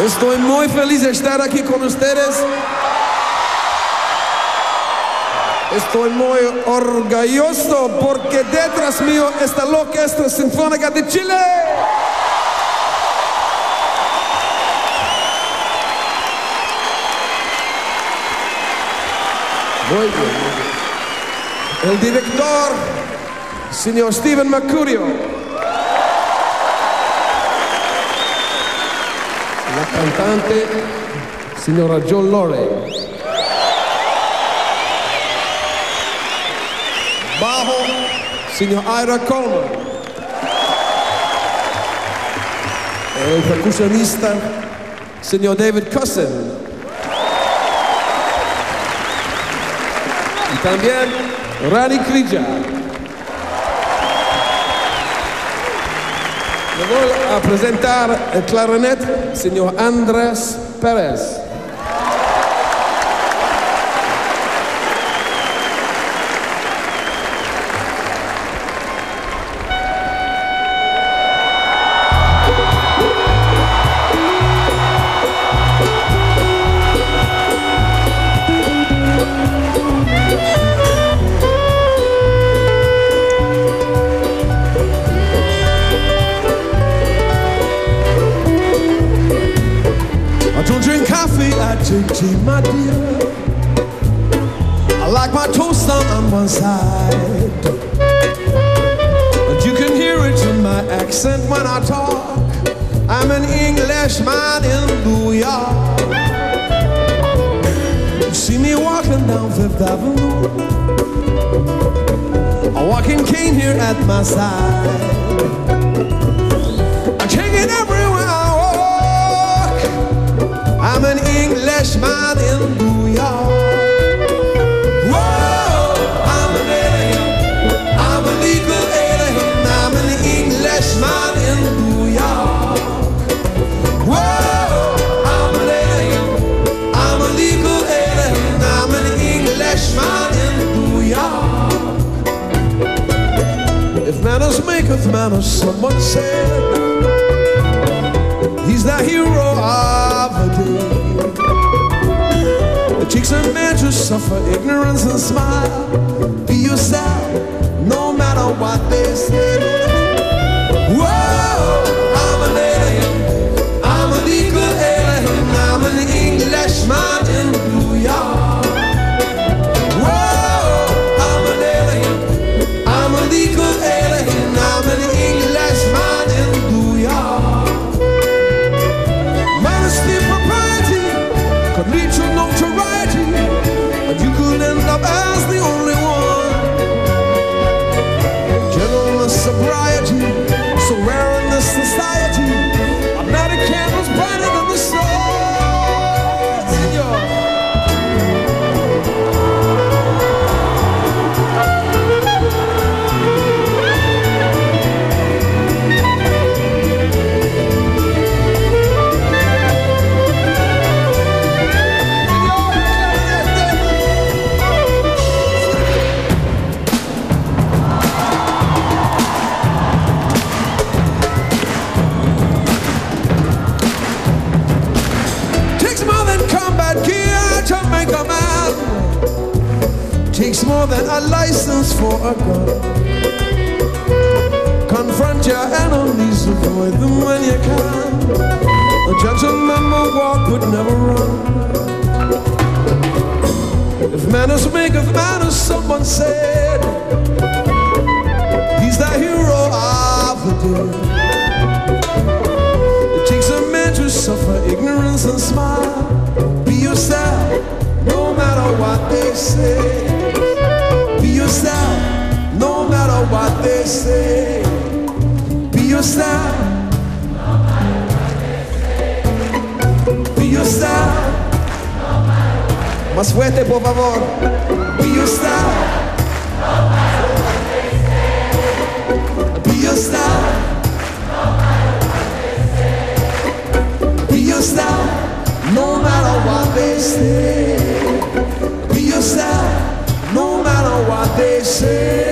Estoy muy feliz de estar aquí con ustedes. Estoy muy orgulloso porque detrás mío está la Orquesta Sinfónica de Chile. Muy bien. El director, señor Steven Mercurio. Cantante, señora John Lore. Bajo, señor Ira Coleman. El percusionista, señor David Cousin. Y también Rani Krija. Voy a presentar el clarinet, señor Andrés Pérez. My dear. I like my toast on, on one side. And you can hear it in my accent when I talk. I'm an Englishman in New York. You see me walking down Fifth Avenue. A walking cane here at my side. I'm an Englishman in New York. Whoa, I'm an alien. I'm a legal alien. I'm an Englishman in New York. Whoa, I'm an alien. I'm a legal alien. I'm an Englishman in New York. If manners maketh manners, someone said. He's the hero of the day. It takes a man to suffer ignorance and smile. Be yourself, no matter what they say. Sobriety, so rare in this society. Takes more than a license for a gun. Confront your enemies, avoid them when you can. A gentleman will walk but never run. If manners make of manners, someone said, he's the hero of the day. It takes a man to suffer ignorance and smile. Be yourself, no matter what they say. Be yourself, no matter what they say. Be. Más fuerte, por favor. Be yourself. No matter what they say. Be yourself, no matter what they say. crescer.